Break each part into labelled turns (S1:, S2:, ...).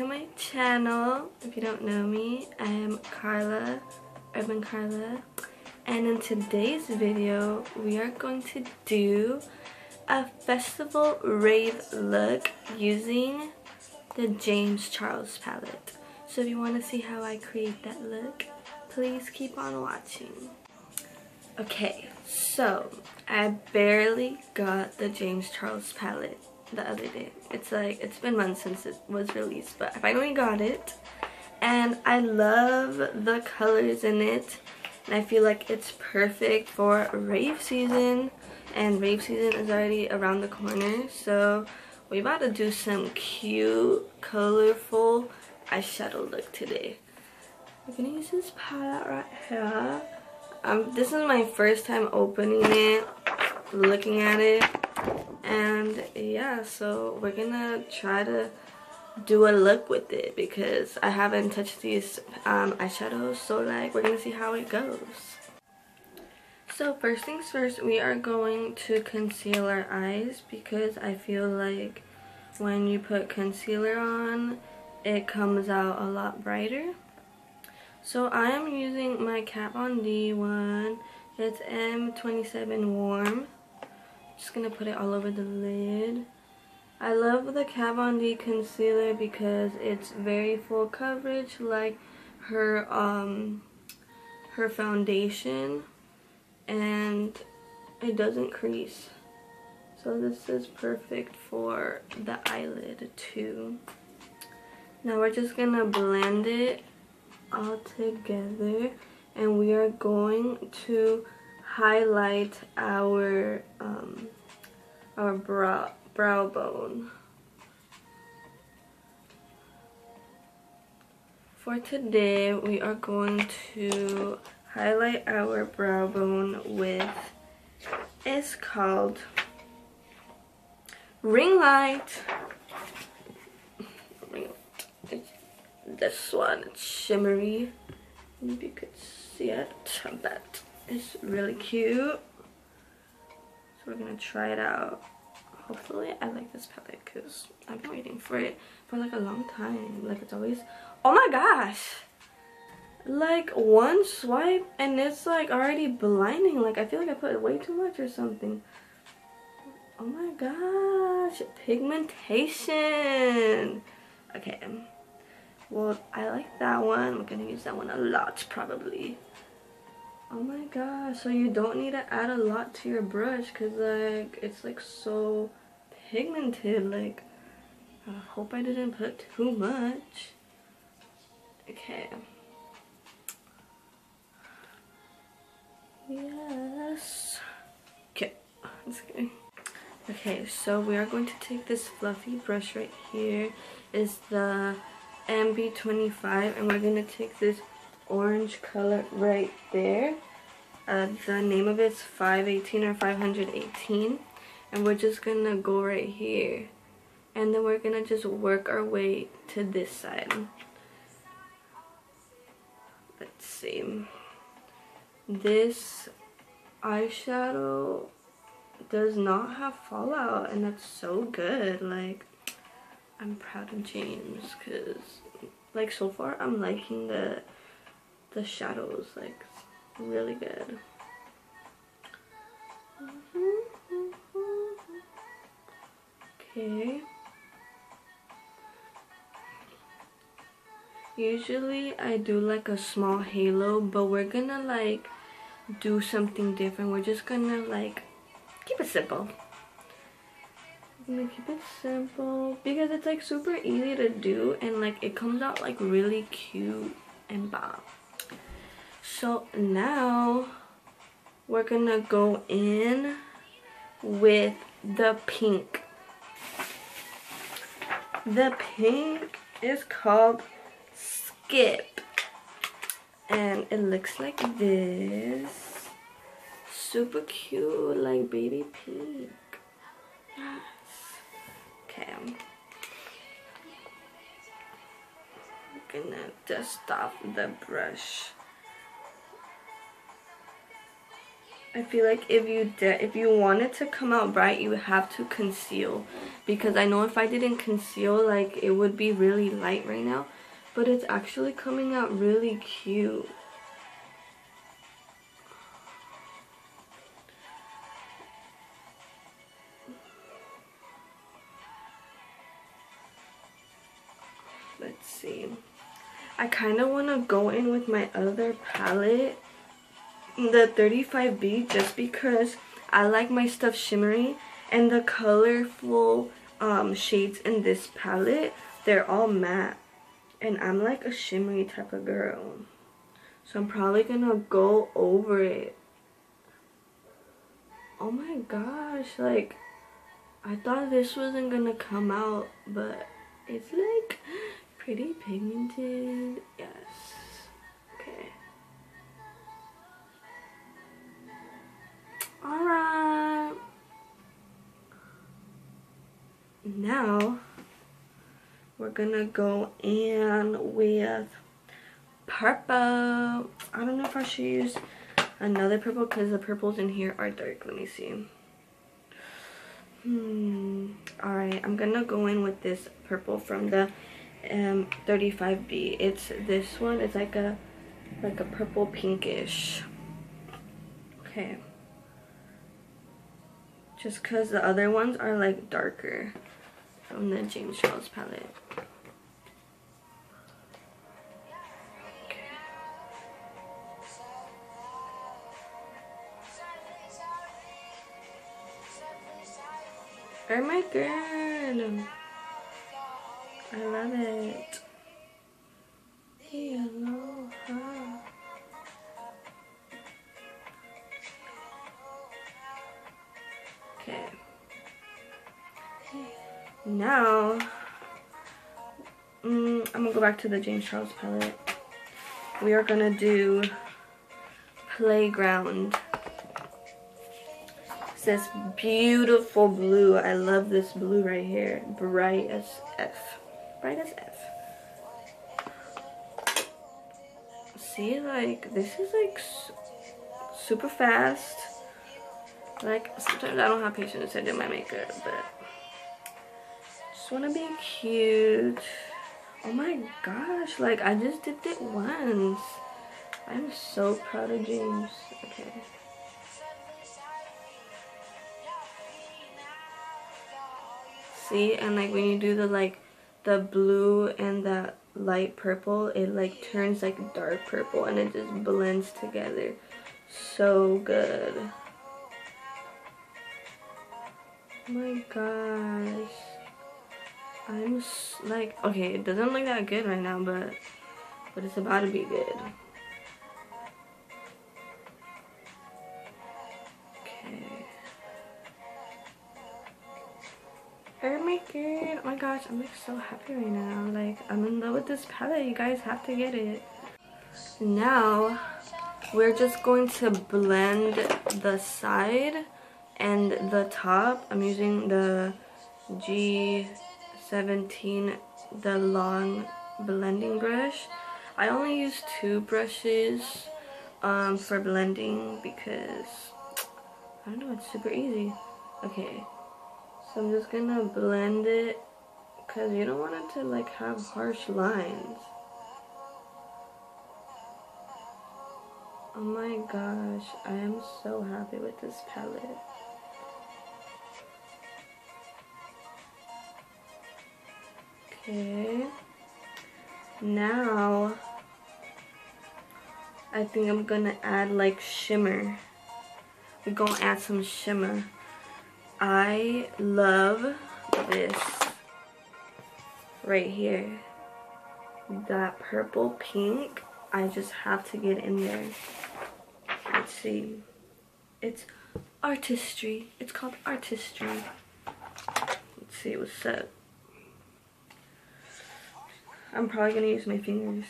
S1: to my channel. If you don't know me, I am Carla, Urban Carla. And in today's video, we are going to do a festival rave look using the James Charles palette. So if you want to see how I create that look, please keep on watching. Okay, so I barely got the James Charles palette the other day. It's like, it's been months since it was released, but I finally got it. And I love the colors in it. And I feel like it's perfect for rave season. And rave season is already around the corner. So we about to do some cute, colorful eyeshadow look today. We're gonna use this palette right here. Um, this is my first time opening it, looking at it and yeah so we're gonna try to do a look with it because I haven't touched these um, eyeshadows so like we're gonna see how it goes. So first things first we are going to conceal our eyes because I feel like when you put concealer on it comes out a lot brighter. So I am using my Kat Von D one. It's M27 warm just gonna put it all over the lid. I love the Kat Von D concealer because it's very full coverage like her um her foundation and it doesn't crease. So this is perfect for the eyelid too. Now we're just gonna blend it all together and we are going to highlight our um, our brow brow bone. For today, we are going to highlight our brow bone with, it's called Ring Light. this one, it's shimmery. Maybe you could see it, but it's really cute. So we're gonna try it out. Hopefully I like this palette because I've been waiting for it for like a long time. Like it's always, oh my gosh! Like one swipe and it's like already blinding. Like I feel like I put way too much or something. Oh my gosh, pigmentation. Okay, well I like that one. I'm gonna use that one a lot probably. Oh my gosh, so you don't need to add a lot to your brush because like it's like so pigmented like I hope I didn't put too much. Okay. Yes. Okay. Okay, so we are going to take this fluffy brush right here. Is the MB25 and we're going to take this orange color right there. Uh, the name of it's 518 or 518. And we're just gonna go right here. And then we're gonna just work our way to this side. Let's see. This eyeshadow does not have fallout and that's so good. Like, I'm proud of James because like so far I'm liking the the shadows like really good. Okay. Usually I do like a small halo, but we're gonna like do something different. We're just gonna like keep it simple. I'm gonna keep it simple because it's like super easy to do and like it comes out like really cute and bomb. So now we're gonna go in with the pink. The pink is called Skip. And it looks like this. Super cute, like baby pink. Yes. Okay. I'm gonna dust off the brush. I feel like if you did, if you want it to come out bright, you have to conceal. Because I know if I didn't conceal, like, it would be really light right now. But it's actually coming out really cute. Let's see. I kind of want to go in with my other palette the 35B just because I like my stuff shimmery and the colorful um, shades in this palette, they're all matte. And I'm like a shimmery type of girl. So I'm probably gonna go over it. Oh my gosh, like, I thought this wasn't gonna come out, but it's like pretty pigmented. Yes. Alright. Now, we're gonna go in with purple. I don't know if I should use another purple because the purples in here are dark. Let me see. Hmm. Alright, I'm gonna go in with this purple from the um 35B. It's this one. It's like a like a purple pinkish. Okay just because the other ones are like darker from the James Charles palette. Oh my god! I love it. Aloha. Now, mm, I'm gonna go back to the James Charles palette. We are gonna do Playground. It's this beautiful blue. I love this blue right here. Bright as F. Bright as F. See, like, this is like super fast. Like, sometimes I don't have patience to do my makeup, but want to be cute. Oh my gosh, like, I just did it once. I'm so proud of James. Okay. See, and like when you do the like the blue and the light purple, it like turns like dark purple and it just blends together. So good. Oh my gosh. I'm like, okay, it doesn't look that good right now, but but it's about to be good. Okay. Oh my oh my gosh, I'm like so happy right now. Like, I'm in love with this palette. You guys have to get it. Now, we're just going to blend the side and the top I'm using the G17 the long blending brush. I only use two brushes um, for blending because I don't know it's super easy. Okay so I'm just gonna blend it because you don't want it to like have harsh lines. Oh my gosh, I am so happy with this palette. Okay. Now, I think I'm gonna add like shimmer. We're gonna add some shimmer. I love this right here. That purple pink. I just have to get in there. Let's see. It's artistry. It's called artistry. Let's see what's up. I'm probably going to use my fingers.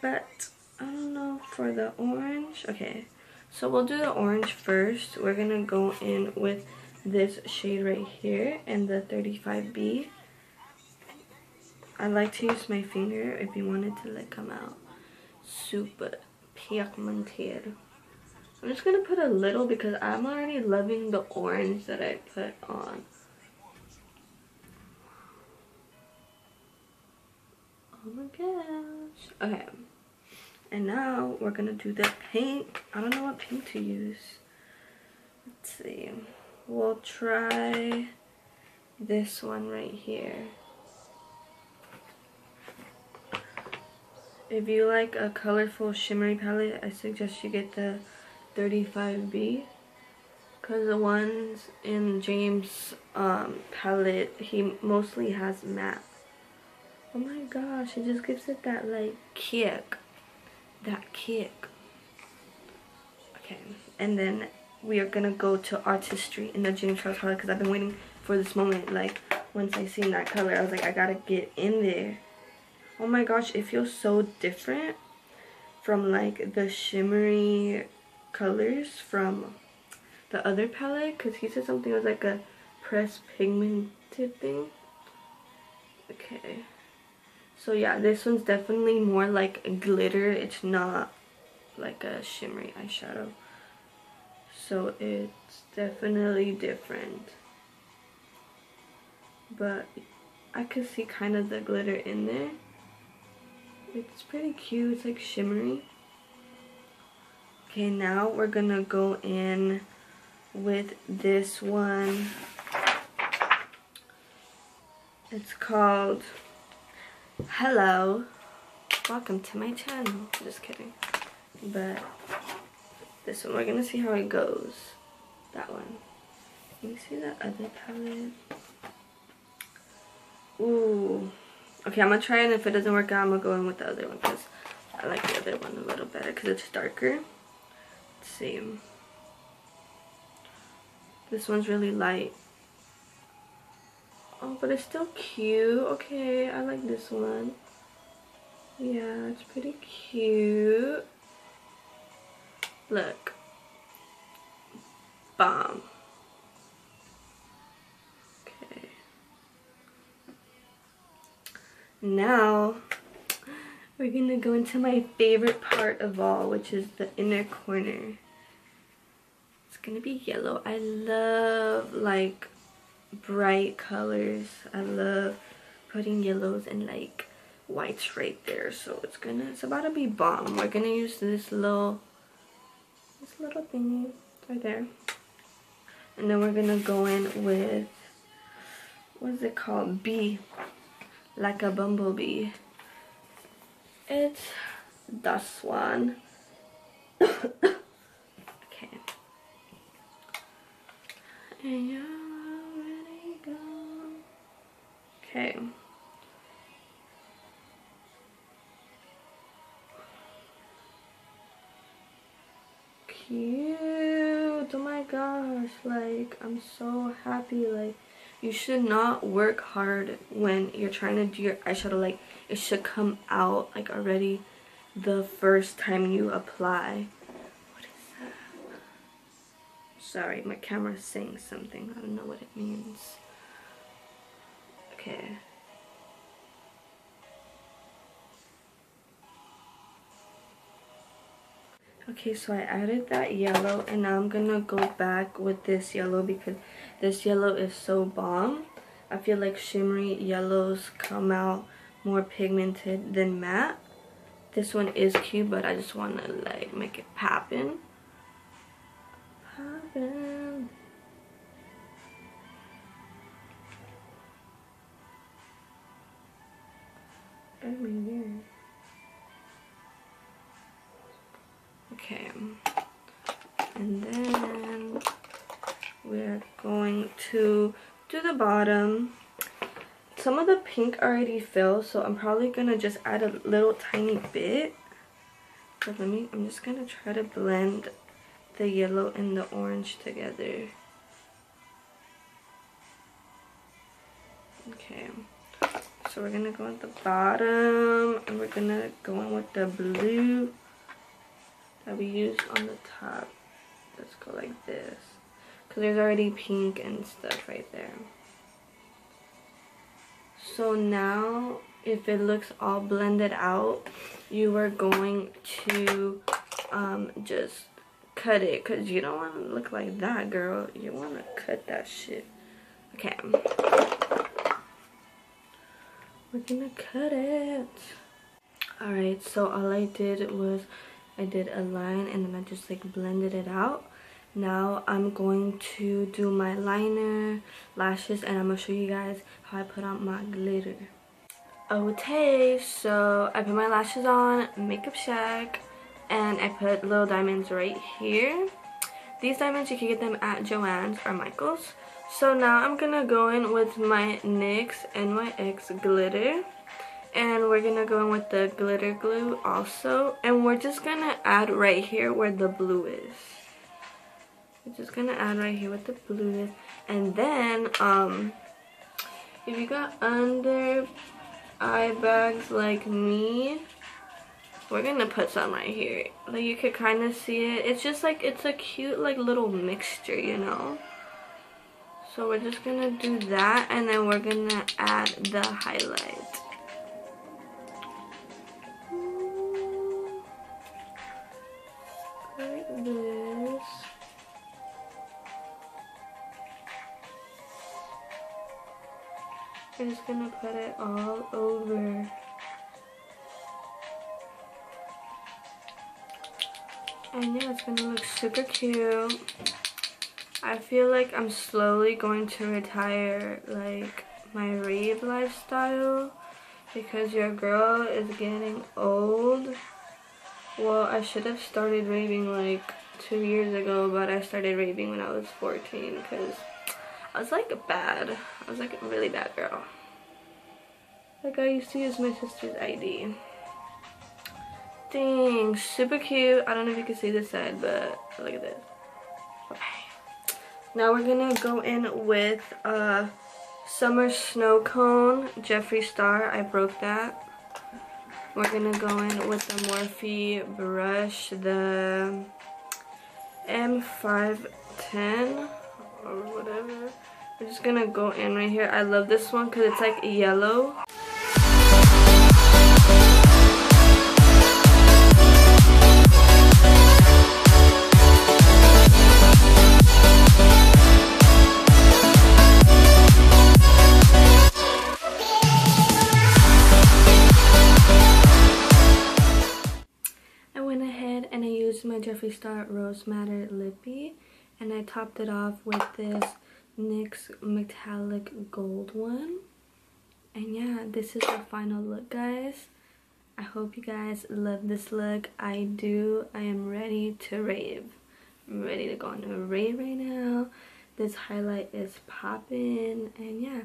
S1: But, I don't know, for the orange, okay. So we'll do the orange first. We're going to go in with this shade right here and the 35B. I like to use my finger if you want it to like come out super pigmented. I'm just gonna put a little because I'm already loving the orange that I put on. Oh my gosh. Okay. And now we're gonna do the pink. I don't know what pink to use. Let's see. We'll try this one right here. If you like a colorful shimmery palette, I suggest you get the 35B because the ones in James um, palette, he mostly has matte. Oh my gosh, it just gives it that like kick. That kick. Okay, and then we are gonna go to Artistry in the James Charles palette because I've been waiting for this moment. Like, once I seen that color, I was like, I gotta get in there. Oh my gosh, it feels so different from like the shimmery colors from the other palette because he said something was like a pressed pigmented thing. Okay. So yeah, this one's definitely more like glitter. It's not like a shimmery eyeshadow. So it's definitely different. But I could see kind of the glitter in there. It's pretty cute. It's like shimmery. Okay, now we're gonna go in with this one. It's called Hello. Welcome to my channel. Just kidding. But this one, we're gonna see how it goes. That one. Can you see that other palette? Ooh. Okay, I'm gonna try it and if it doesn't work out, I'm gonna go in with the other one because I like the other one a little better because it's darker. See, This one's really light. Oh, but it's still cute. Okay, I like this one. Yeah, it's pretty cute. Look. Bomb. Okay. Now, we're gonna go into my favorite part of all, which is the inner corner. It's gonna be yellow. I love like bright colors. I love putting yellows and like whites right there. So it's gonna, it's about to be bomb. We're gonna use this little, this little thingy right there. And then we're gonna go in with, what is it called? Bee. Like a bumblebee. It's this one. okay. And you're Okay. Cute. Oh my gosh. Like, I'm so happy. Like, you should not work hard when you're trying to do your eyeshadow like it should come out like already the first time you apply what is that sorry my camera's saying something I don't know what it means okay Okay, so I added that yellow and now I'm gonna go back with this yellow because this yellow is so bomb. I feel like shimmery yellows come out more pigmented than matte. This one is cute, but I just want to like make it poppin'. Poppin'. Okay. And then we're going to do the bottom. Some of the pink already filled, so I'm probably going to just add a little tiny bit. So let me, I'm just going to try to blend the yellow and the orange together. Okay. So we're to go at the bottom and we're to go in with the blue that we use on the top. Let's go like this. Because there's already pink and stuff right there. So now, if it looks all blended out, you are going to um, just cut it because you don't want to look like that, girl. You want to cut that shit. Okay. We're gonna cut it. Alright, so all I did was I did a line and then I just like blended it out. Now I'm going to do my liner, lashes, and I'm gonna show you guys how I put on my glitter. Okay, so I put my lashes on, Makeup Shack, and I put little diamonds right here. These diamonds, you can get them at Joann's or Michael's. So now I'm gonna go in with my NYX NYX glitter. And we're gonna go in with the glitter glue also. And we're just gonna add right here where the blue is. We're just gonna add right here with the blue is. And then, um, if you got under eye bags like me, we're gonna put some right here like you could kind of see it it's just like it's a cute like little mixture you know so we're just gonna do that and then we're gonna add the highlight gonna look super cute. I feel like I'm slowly going to retire like my rave lifestyle because your girl is getting old. Well, I should have started raving like two years ago, but I started raving when I was 14 because I was like a bad. I was like a really bad girl. Like I used to use my sister's ID. Super cute. I don't know if you can see this side, but look at this. Okay. Now we're gonna go in with a Summer Snowcone Jeffree Star. I broke that. We're gonna go in with the Morphe brush, the M510 or whatever. We're just gonna go in right here. I love this one because it's like yellow. My Jeffree Star Rose Matter Lippy. And I topped it off with this NYX Metallic Gold one. And yeah, this is the final look, guys. I hope you guys love this look. I do. I am ready to rave. I'm ready to go on a rave right now. This highlight is popping. And yeah,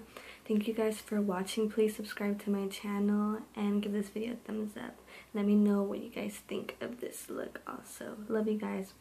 S1: thank you guys for watching. Please subscribe to my channel and give this video a thumbs up let me know what you guys think of this look also. Love you guys